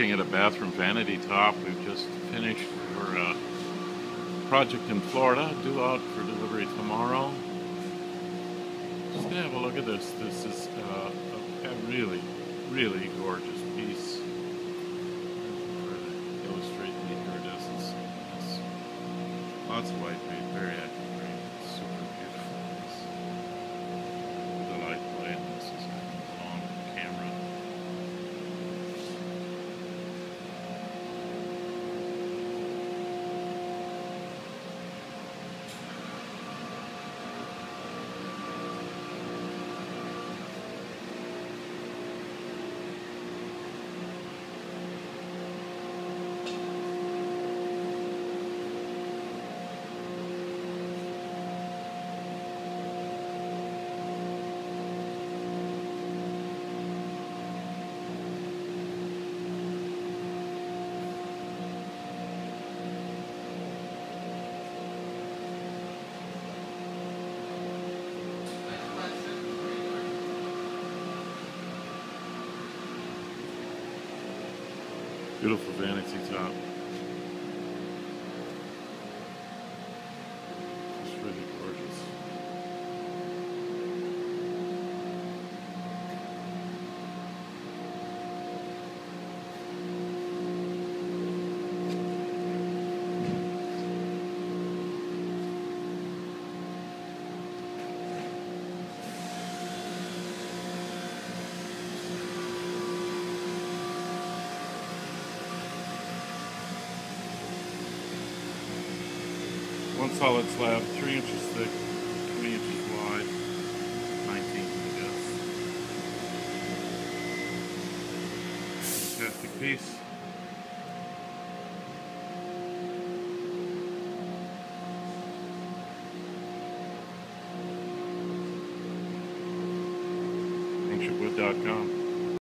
looking at a bathroom vanity top we've just finished for a project in Florida, due out for delivery tomorrow. Just gonna have a look at this. This is uh, a, really, really gorgeous piece. Illustrate the iridescence. Lots of whitebait, very active Beautiful vanity top. One solid slab, three inches thick, 20 inches wide, 19 I guess. Fantastic piece. Ancientwood.com.